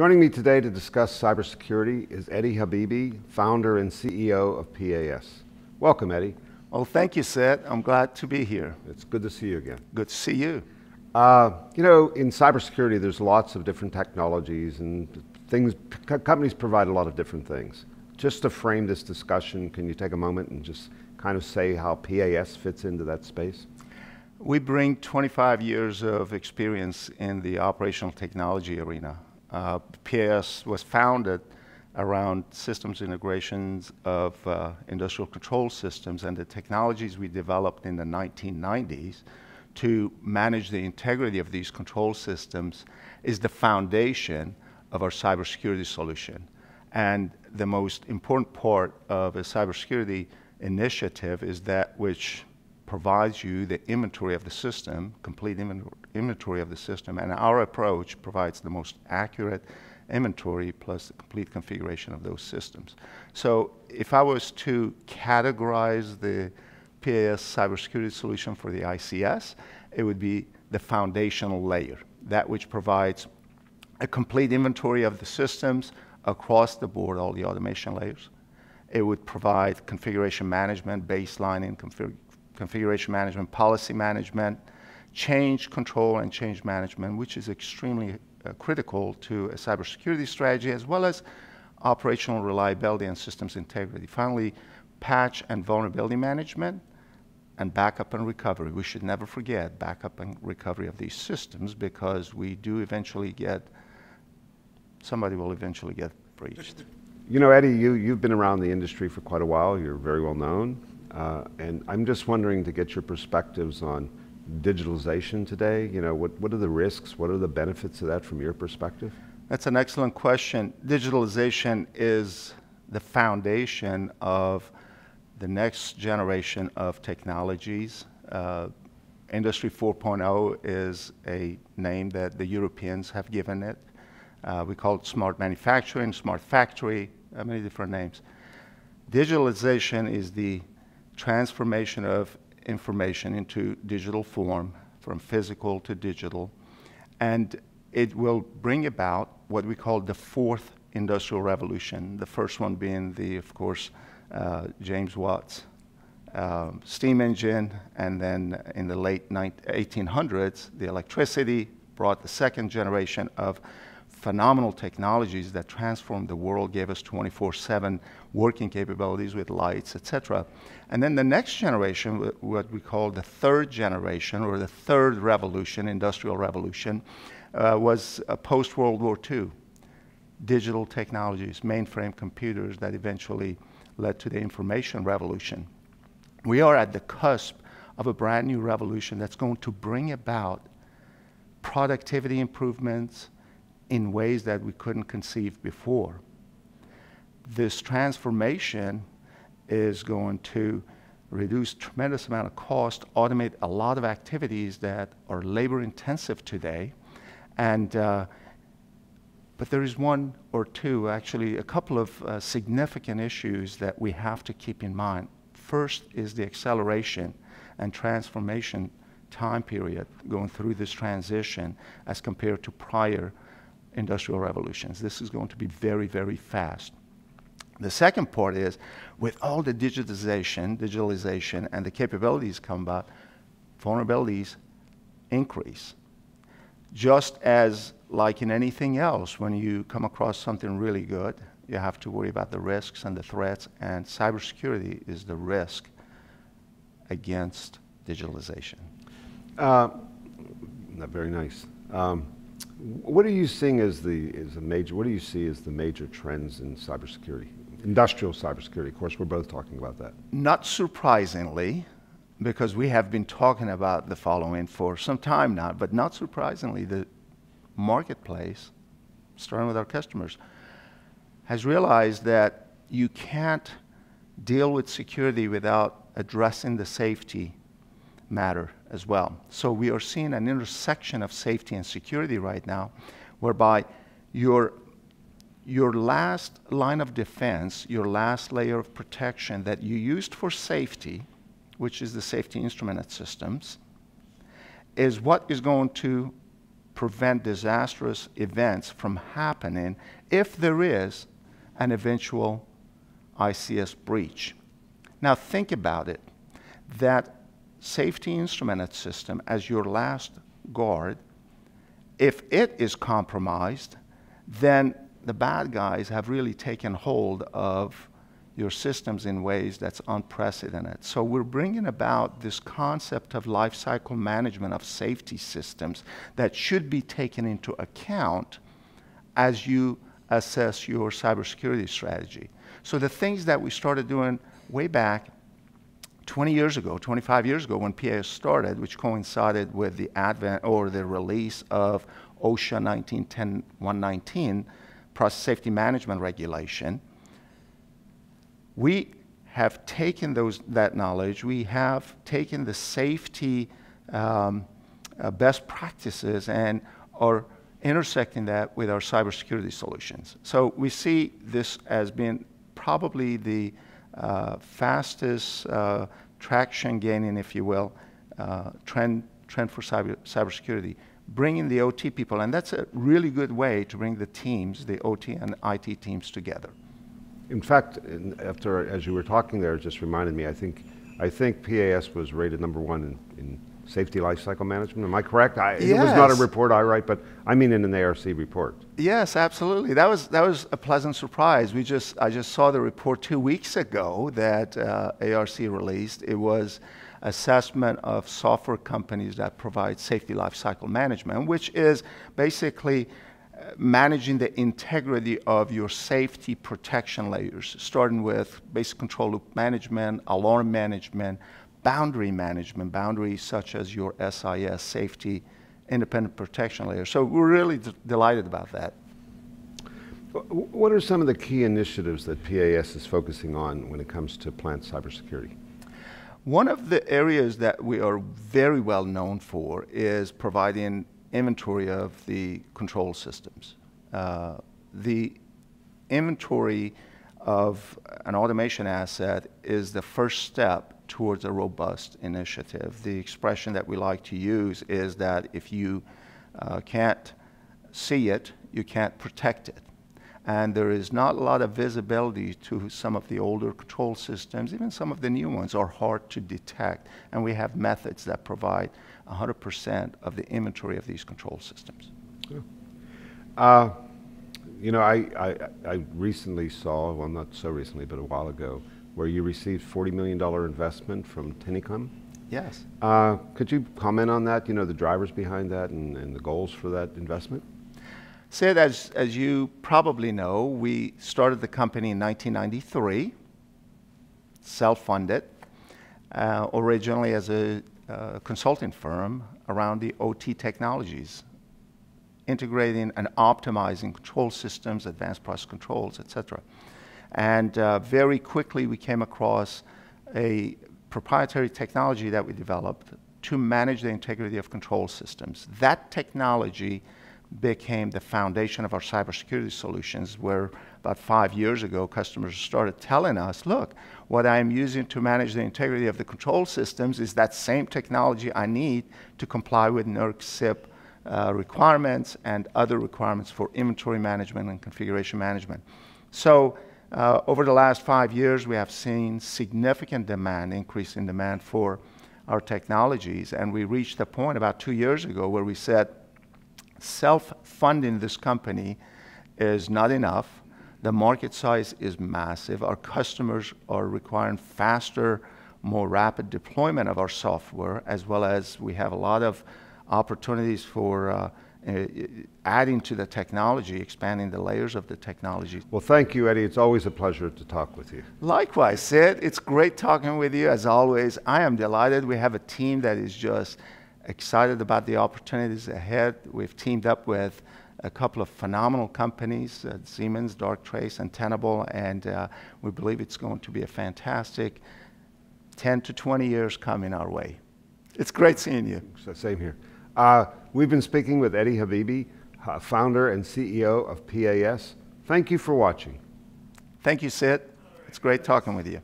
Joining me today to discuss cybersecurity is Eddie Habibi, founder and CEO of PAS. Welcome, Eddie. Well, thank you, Seth. I'm glad to be here. It's good to see you again. Good to see you. Uh, you know, in cybersecurity, there's lots of different technologies and things, companies provide a lot of different things. Just to frame this discussion, can you take a moment and just kind of say how PAS fits into that space? We bring 25 years of experience in the operational technology arena. Uh, PAS was founded around systems integrations of uh, industrial control systems and the technologies we developed in the 1990s to manage the integrity of these control systems is the foundation of our cybersecurity solution. And the most important part of a cybersecurity initiative is that which provides you the inventory of the system, complete inventory of the system, and our approach provides the most accurate inventory plus the complete configuration of those systems. So if I was to categorize the PAS cybersecurity solution for the ICS, it would be the foundational layer, that which provides a complete inventory of the systems across the board, all the automation layers. It would provide configuration management, baselining, config configuration management, policy management, change control and change management, which is extremely uh, critical to a cybersecurity strategy, as well as operational reliability and systems integrity. Finally, patch and vulnerability management and backup and recovery. We should never forget backup and recovery of these systems because we do eventually get, somebody will eventually get breached. You know, Eddie, you, you've been around the industry for quite a while. You're very well known. Uh, and I'm just wondering to get your perspectives on digitalization today. You know, what, what are the risks? What are the benefits of that from your perspective? That's an excellent question. Digitalization is the foundation of the next generation of technologies. Uh, Industry 4.0 is a name that the Europeans have given it. Uh, we call it smart manufacturing, smart factory, uh, many different names. Digitalization is the transformation of information into digital form from physical to digital. And it will bring about what we call the fourth industrial revolution, the first one being the, of course, uh, James Watt's uh, steam engine, and then in the late 1800s, the electricity brought the second generation of phenomenal technologies that transformed the world, gave us 24-7 working capabilities with lights, etc. And then the next generation, what we call the third generation, or the third revolution, industrial revolution, uh, was uh, post-World War II. Digital technologies, mainframe computers that eventually led to the information revolution. We are at the cusp of a brand new revolution that's going to bring about productivity improvements, in ways that we couldn't conceive before. This transformation is going to reduce tremendous amount of cost, automate a lot of activities that are labor intensive today, and uh, but there is one or two, actually a couple of uh, significant issues that we have to keep in mind. First is the acceleration and transformation time period going through this transition as compared to prior industrial revolutions. This is going to be very, very fast. The second part is with all the digitization, digitalization, and the capabilities come about, vulnerabilities increase. Just as like in anything else, when you come across something really good, you have to worry about the risks and the threats, and cybersecurity is the risk against digitalization. Uh, very nice. Um, what are you seeing as the as a major? What do you see as the major trends in cybersecurity, industrial cybersecurity? Of course, we're both talking about that. Not surprisingly, because we have been talking about the following for some time now. But not surprisingly, the marketplace, starting with our customers, has realized that you can't deal with security without addressing the safety matter as well. So we are seeing an intersection of safety and security right now, whereby your, your last line of defense, your last layer of protection that you used for safety, which is the safety instrumented systems, is what is going to prevent disastrous events from happening if there is an eventual ICS breach. Now, think about it that safety instrumented system as your last guard, if it is compromised, then the bad guys have really taken hold of your systems in ways that's unprecedented. So we're bringing about this concept of lifecycle management of safety systems that should be taken into account as you assess your cybersecurity strategy. So the things that we started doing way back 20 years ago, 25 years ago when PAS started, which coincided with the advent or the release of OSHA 1910-119, process safety management regulation, we have taken those, that knowledge, we have taken the safety um, uh, best practices and are intersecting that with our cybersecurity solutions. So we see this as being probably the fastest uh, traction gaining, if you will, uh, trend, trend for cyber, cybersecurity. Bringing the OT people, and that's a really good way to bring the teams, the OT and IT teams together. In fact, after as you were talking there, it just reminded me. I think, I think PAS was rated number one in, in safety lifecycle management. Am I correct? I, yes. It was not a report I write, but I mean in an ARC report. Yes, absolutely. That was that was a pleasant surprise. We just I just saw the report two weeks ago that uh, ARC released. It was assessment of software companies that provide safety lifecycle management, which is basically managing the integrity of your safety protection layers, starting with basic control loop management, alarm management, boundary management, boundaries such as your SIS, safety independent protection layer. So we're really delighted about that. What are some of the key initiatives that PAS is focusing on when it comes to plant cybersecurity? One of the areas that we are very well known for is providing inventory of the control systems. Uh, the inventory of an automation asset is the first step towards a robust initiative. The expression that we like to use is that if you uh, can't see it, you can't protect it. And there is not a lot of visibility to some of the older control systems, even some of the new ones are hard to detect. And we have methods that provide 100% of the inventory of these control systems. Yeah. Uh, you know, I, I, I, recently saw, well, not so recently, but a while ago, where you received $40 million investment from Tinicum. Yes. Uh, could you comment on that, you know, the drivers behind that and, and the goals for that investment? Sid, as, as you probably know, we started the company in 1993, self-funded, uh, originally as a uh, consulting firm around the OT technologies, integrating and optimizing control systems, advanced process controls, etc. And uh, very quickly we came across a proprietary technology that we developed to manage the integrity of control systems. That technology became the foundation of our cybersecurity solutions, where about five years ago, customers started telling us, look, what I'm using to manage the integrity of the control systems is that same technology I need to comply with NERC CIP uh, requirements and other requirements for inventory management and configuration management. So uh, over the last five years, we have seen significant demand, increase in demand for our technologies. And we reached a point about two years ago where we said, self-funding this company is not enough. The market size is massive. Our customers are requiring faster, more rapid deployment of our software, as well as we have a lot of opportunities for uh, uh, adding to the technology, expanding the layers of the technology. Well, thank you, Eddie. It's always a pleasure to talk with you. Likewise, Sid. It's great talking with you, as always. I am delighted. We have a team that is just excited about the opportunities ahead. We've teamed up with a couple of phenomenal companies, uh, Siemens, Darktrace, and Tenable, and uh, we believe it's going to be a fantastic 10 to 20 years coming our way. It's great seeing you. Same here. Uh, we've been speaking with Eddie Habibi, uh, founder and CEO of PAS. Thank you for watching. Thank you, Sid. It's great talking with you.